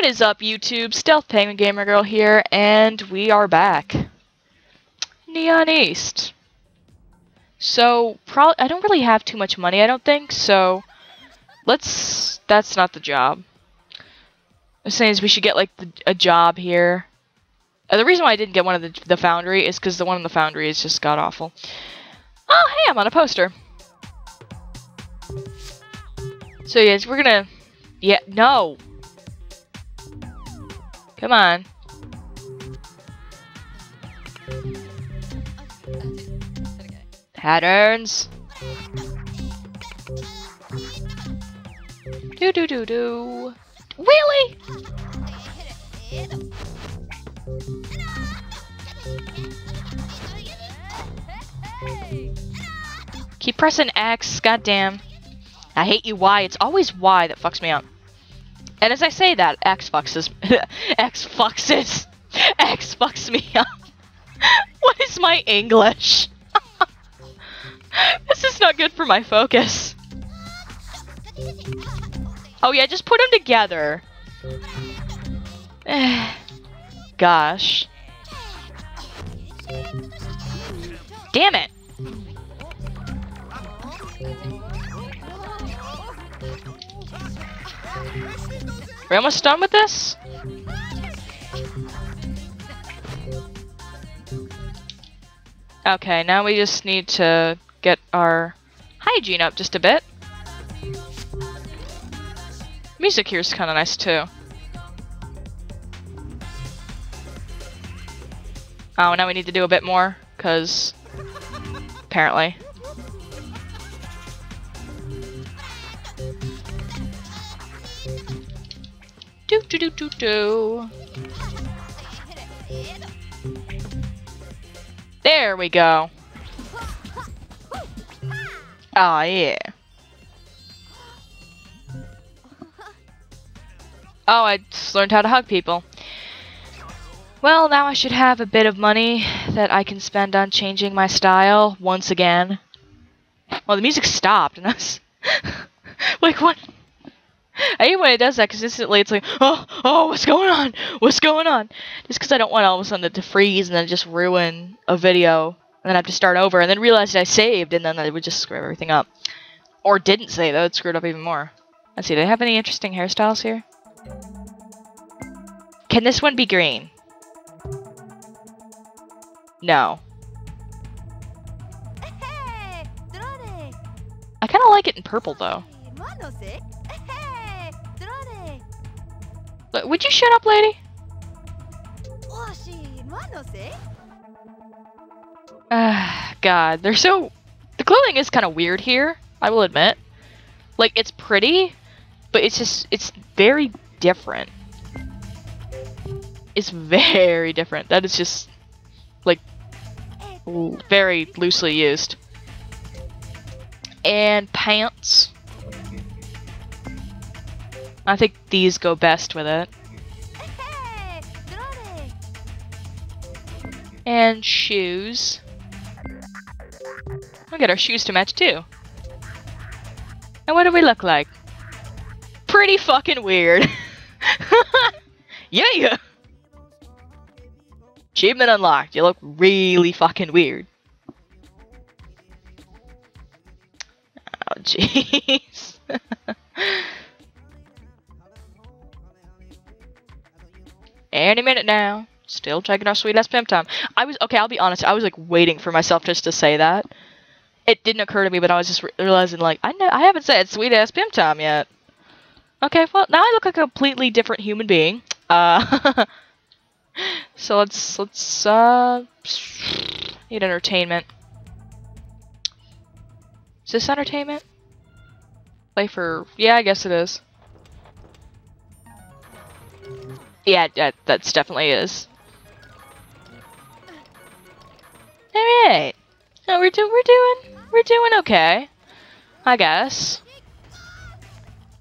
What is up, YouTube? Stealth Penguin Gamer Girl here, and we are back. Neon East. So, probably I don't really have too much money, I don't think. So, let's. That's not the job. I'm saying is we should get like the, a job here. Uh, the reason why I didn't get one of the the Foundry is because the one in the Foundry is just god awful. Oh, hey, I'm on a poster. So yes, we're gonna. Yeah, no. Come on. Patterns. Do do do do. Really? Keep pressing X, goddamn. I hate you, Y. It's always Y that fucks me up. And as I say that, X fucks X fucks X me up. what is my English? this is not good for my focus. Oh yeah, just put them together. Gosh. Damn it. We're almost done with this? Okay, now we just need to get our hygiene up just a bit. Music here is kind of nice too. Oh, now we need to do a bit more, because apparently. Do do do do do. There we go. Oh yeah. Oh, I just learned how to hug people. Well, now I should have a bit of money that I can spend on changing my style once again. Well, the music stopped, and I was like, what? I hate when it does that because instantly it's like, oh, oh, what's going on? What's going on? Just because I don't want all of a sudden to freeze and then just ruin a video and then I have to start over and then realize I saved and then I would just screw everything up. Or didn't save, that would screw it up even more. Let's see, do they have any interesting hairstyles here? Can this one be green? No. I kind of like it in purple though. Would you shut up, lady? Ah, God, they're so... The clothing is kind of weird here, I will admit. Like, it's pretty, but it's just, it's very different. It's very different. That is just, like, very loosely used. And pants. I think these go best with it. And shoes. We'll get our shoes to match too. And what do we look like? Pretty fucking weird. yeah! Yeah. Achievement unlocked. You look really fucking weird. Oh, jeez. Any minute now. Still checking our sweet ass pimp time. I was okay. I'll be honest. I was like waiting for myself just to say that. It didn't occur to me, but I was just re realizing like I know I haven't said sweet ass pimp time yet. Okay, well now I look like a completely different human being. Uh, so let's let's uh need entertainment. Is this entertainment? Play for yeah, I guess it is. Yeah, that that's definitely is. All right. No, we're do we're doing we're doing okay. I guess.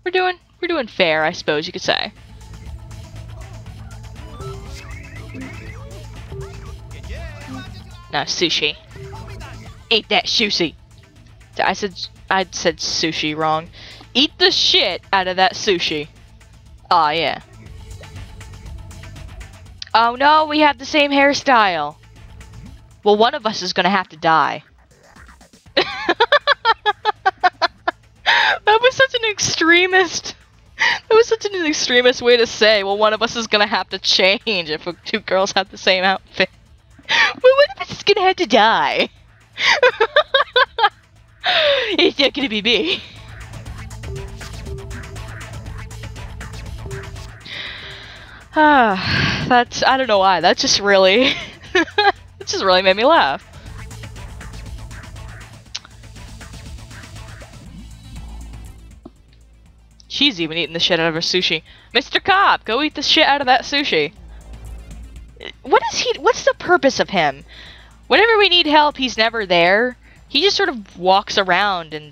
We're doing we're doing fair, I suppose you could say. No, sushi. Eat that sushi. I said I said sushi wrong. Eat the shit out of that sushi. Aw, oh, yeah. Oh no, we have the same hairstyle. Well, one of us is gonna have to die. that was such an extremist. That was such an extremist way to say, well, one of us is gonna have to change if two girls have the same outfit. well, one of us is gonna have to die. it's not gonna be me. Ah, that's, I don't know why, that just really, that just really made me laugh. She's even eating the shit out of her sushi. Mr. Cop, go eat the shit out of that sushi. What is he, what's the purpose of him? Whenever we need help, he's never there. He just sort of walks around and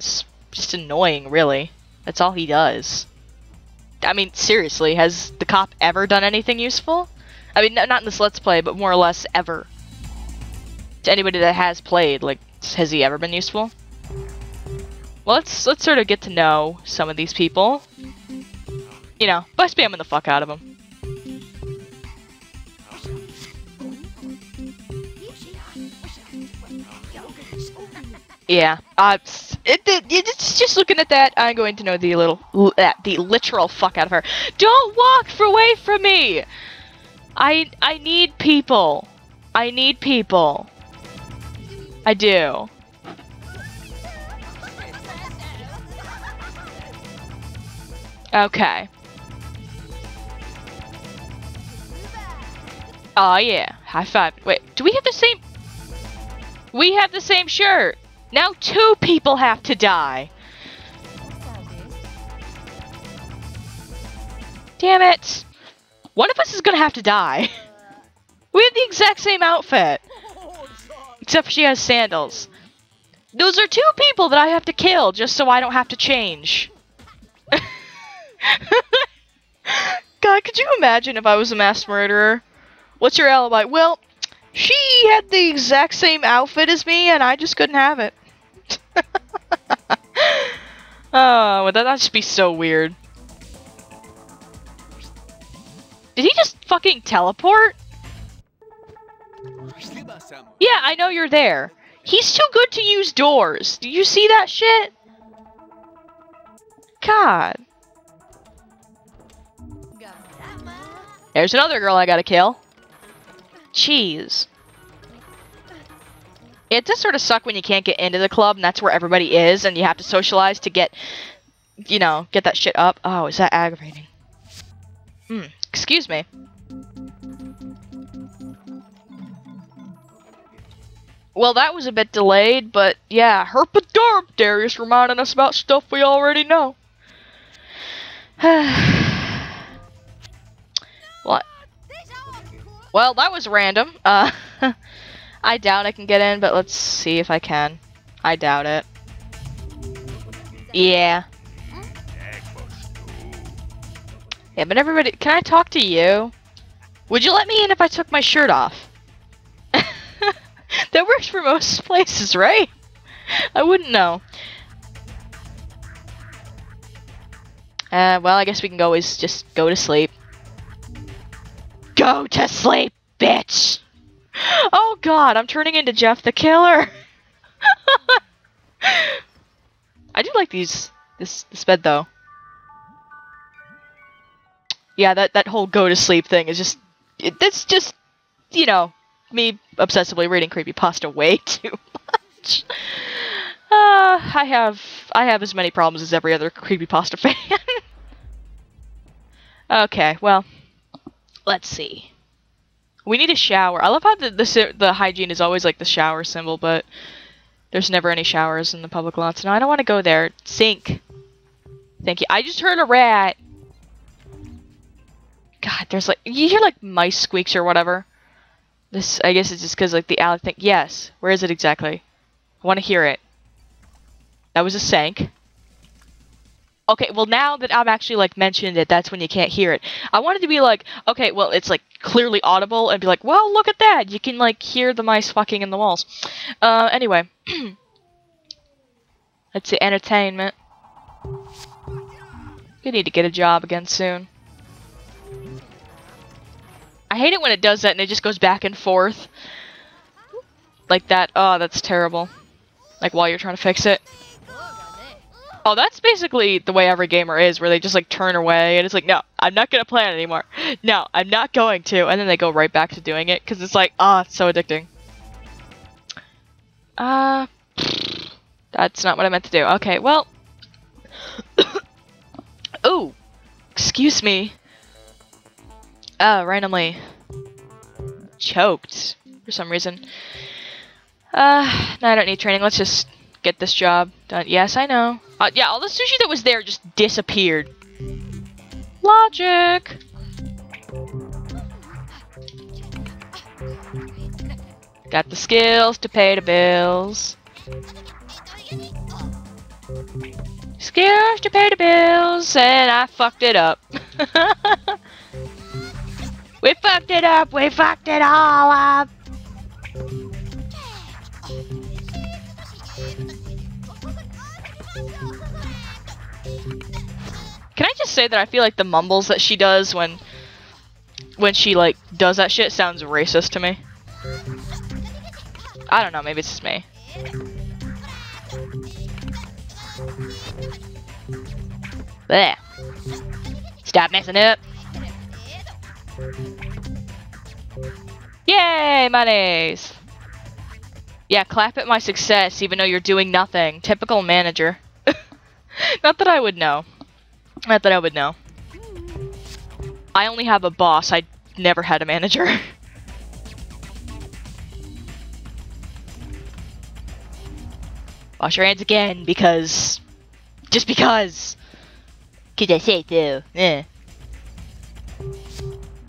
just annoying, really. That's all he does. I mean, seriously, has the cop ever done anything useful? I mean, not in this Let's Play, but more or less ever. To anybody that has played, like, has he ever been useful? Well, let's, let's sort of get to know some of these people. You know, by spamming the fuck out of them. Yeah, uh, it, it, it's just looking at that, I'm going to know the little, the literal fuck out of her. Don't walk away from me! I, I need people. I need people. I do. Okay. Oh yeah, high five. Wait, do we have the same... We have the same shirt! Now two people have to die. Damn it. One of us is gonna have to die. We have the exact same outfit. Except she has sandals. Those are two people that I have to kill just so I don't have to change. God, could you imagine if I was a mass murderer? What's your alibi? Well, she had the exact same outfit as me, and I just couldn't have it. oh, would that just be so weird? Did he just fucking teleport? Yeah, I know you're there. He's too good to use doors. Do you see that shit? God. There's another girl I gotta kill. Jeez. It does sort of suck when you can't get into the club and that's where everybody is and you have to socialize to get, you know, get that shit up. Oh, is that aggravating? Hmm, excuse me. Well, that was a bit delayed, but yeah, herpaderp, Darius reminding us about stuff we already know. Well, that was random. Uh, I doubt I can get in, but let's see if I can. I doubt it. Yeah. Yeah, but everybody, can I talk to you? Would you let me in if I took my shirt off? that works for most places, right? I wouldn't know. Uh, well, I guess we can always just go to sleep. Go to sleep, bitch! Oh god, I'm turning into Jeff the Killer! I do like these, this, this bed though. Yeah, that, that whole go to sleep thing is just, it, that's just, you know, me obsessively reading creepypasta way too much. Uh, I have, I have as many problems as every other creepypasta fan. okay, well, let's see. We need a shower. I love how the, the, the hygiene is always like the shower symbol, but there's never any showers in the public lots. No, I don't want to go there. Sink. Thank you. I just heard a rat. God, there's like, you hear like mice squeaks or whatever. This, I guess it's just because like the alley thing. Yes. Where is it exactly? I want to hear it. That was a sank. Okay, well now that I've actually like mentioned it, that's when you can't hear it. I wanted to be like, okay, well it's like clearly audible and be like, well look at that, you can like hear the mice fucking in the walls. Uh, anyway. Let's see, entertainment. You need to get a job again soon. I hate it when it does that and it just goes back and forth. Like that. Oh, that's terrible. Like while you're trying to fix it. Oh, that's basically the way every gamer is, where they just like turn away and it's like, no, I'm not gonna play it anymore. No, I'm not going to. And then they go right back to doing it because it's like, ah, oh, it's so addicting. Uh, that's not what I meant to do. Okay, well. oh, excuse me. Uh, randomly choked for some reason. Uh, no, I don't need training. Let's just get this job done. Yes, I know. Uh, yeah, all the sushi that was there just disappeared. Logic! Got the skills to pay the bills. Skills to pay the bills, and I fucked it up. we fucked it up, we fucked it all up! Can I just say that I feel like the mumbles that she does when when she like does that shit sounds racist to me. I don't know, maybe it's just me. There. Stop messing up. Yay, monies! Yeah, clap at my success even though you're doing nothing. Typical manager. Not that I would know. Not that I would know. I only have a boss. I never had a manager. Wash your hands again, because... Just because! Cause I say so. Eh.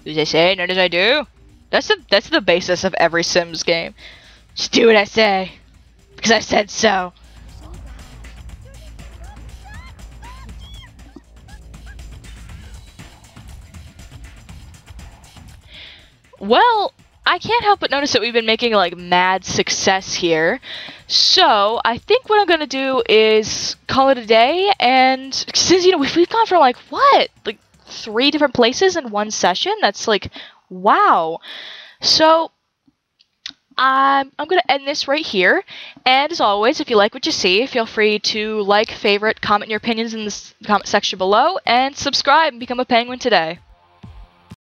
As I say, not as I do. That's the that's the basis of every Sims game. Just do what I say. Because I said so. Well, I can't help but notice that we've been making like mad success here. So I think what I'm gonna do is call it a day. And since you know we've, gone from like what like three different places in one session, that's like wow. So I'm I'm gonna end this right here. And as always, if you like what you see, feel free to like, favorite, comment your opinions in the comment section below, and subscribe and become a penguin today.